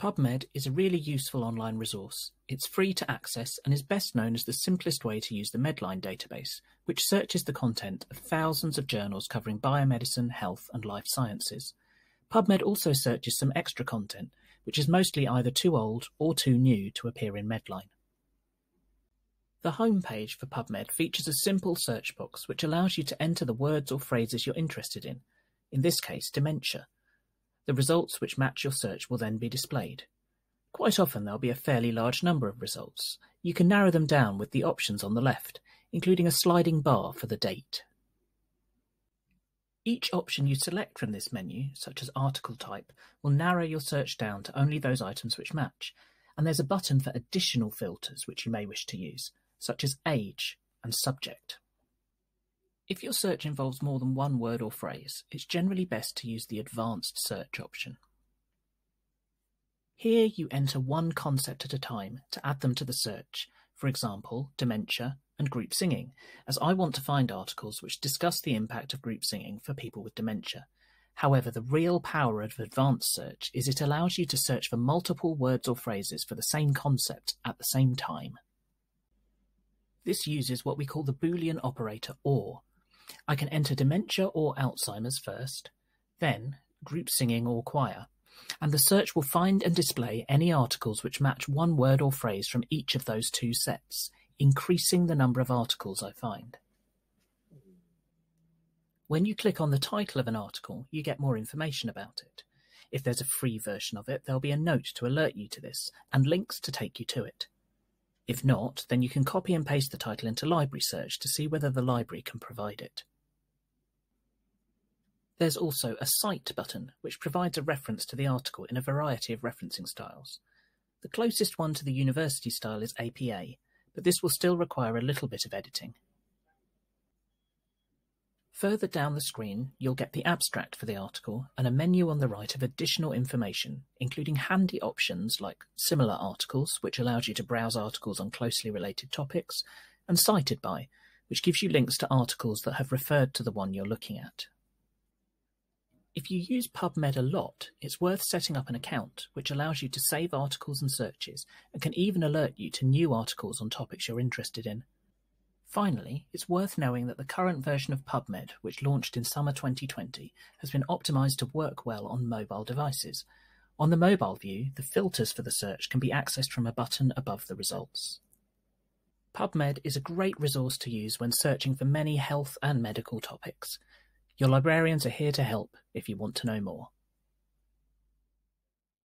PubMed is a really useful online resource. It's free to access and is best known as the simplest way to use the Medline database, which searches the content of thousands of journals covering biomedicine, health, and life sciences. PubMed also searches some extra content, which is mostly either too old or too new to appear in Medline. The homepage for PubMed features a simple search box which allows you to enter the words or phrases you're interested in, in this case dementia. The results which match your search will then be displayed. Quite often there'll be a fairly large number of results. You can narrow them down with the options on the left, including a sliding bar for the date. Each option you select from this menu, such as article type, will narrow your search down to only those items which match, and there's a button for additional filters which you may wish to use, such as age and subject. If your search involves more than one word or phrase, it's generally best to use the Advanced Search option. Here you enter one concept at a time to add them to the search, for example, dementia and group singing, as I want to find articles which discuss the impact of group singing for people with dementia. However, the real power of advanced search is it allows you to search for multiple words or phrases for the same concept at the same time. This uses what we call the Boolean operator OR, I can enter dementia or Alzheimer's first, then group singing or choir, and the search will find and display any articles which match one word or phrase from each of those two sets, increasing the number of articles I find. When you click on the title of an article, you get more information about it. If there's a free version of it, there'll be a note to alert you to this, and links to take you to it. If not, then you can copy and paste the title into Library Search to see whether the library can provide it. There's also a Cite button, which provides a reference to the article in a variety of referencing styles. The closest one to the university style is APA, but this will still require a little bit of editing. Further down the screen, you'll get the abstract for the article and a menu on the right of additional information, including handy options like similar articles, which allows you to browse articles on closely related topics, and cited by, which gives you links to articles that have referred to the one you're looking at. If you use PubMed a lot, it's worth setting up an account, which allows you to save articles and searches, and can even alert you to new articles on topics you're interested in. Finally, it's worth knowing that the current version of PubMed, which launched in summer 2020, has been optimized to work well on mobile devices. On the mobile view, the filters for the search can be accessed from a button above the results. PubMed is a great resource to use when searching for many health and medical topics. Your librarians are here to help if you want to know more.